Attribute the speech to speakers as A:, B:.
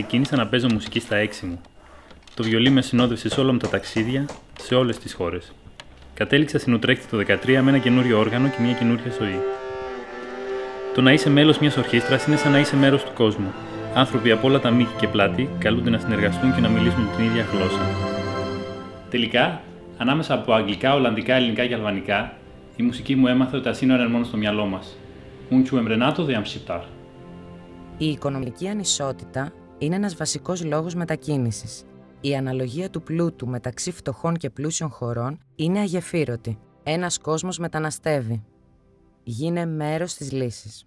A: ξεκίνησα να παίζω μουσική στα έξι μου. Το βιολί με συνόδευσε σε όλα μου τα ταξίδια, σε όλες τις χώρες. Κατέληξα στην Ουτρέχτη το 2013 με ένα καινούριο όργανο και μια καινούργια ζωή. Το να είσαι μέλος μιας ορχήστρας είναι σαν να είσαι μέρος του κόσμου. Άνθρωποι από όλα τα μήκη και πλάτη καλούνται να συνεργαστούν και να μιλήσουν την ίδια γλώσσα. Τελικά, ανάμεσα από αγγλικά, ολλανδικά, ελληνικά και αλβανικά, η μουσική μου έμαθε ότι τα σύνορα είναι μόνο στο μυαλό μας. Ούντσου εμπρενάτο δε αμψιπτάρ.
B: Η οικονομική ανισότητα είναι ένας βασικός λόγος μετακίνησης. Η αναλογία του πλούτου μεταξύ φτωχών και πλούσιων χωρών είναι αγεφύρωτη. Ένας κόσμος μεταναστεύει. Γίνε μέρος της λύσης.